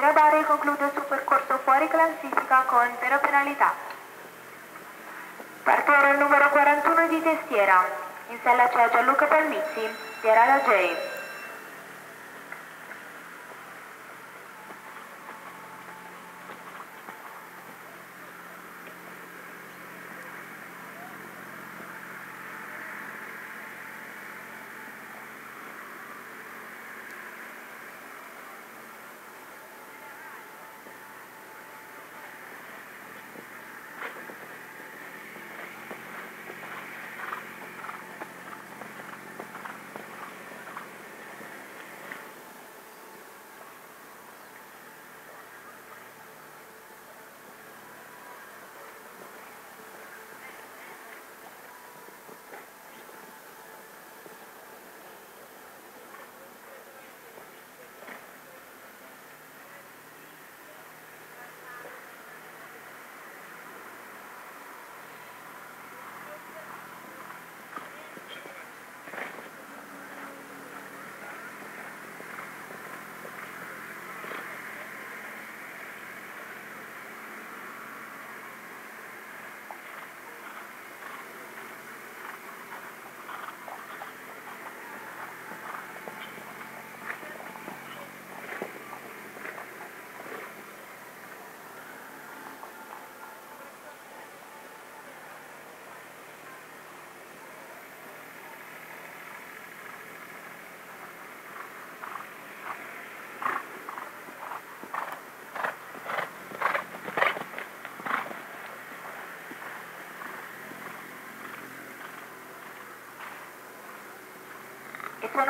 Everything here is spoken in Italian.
Andrea Bari conclude il suo percorso fuori classifica con zero penalità. Partore il numero 41 di Testiera. In sella c'è Gianluca Palmizzi, Piera la J. esto no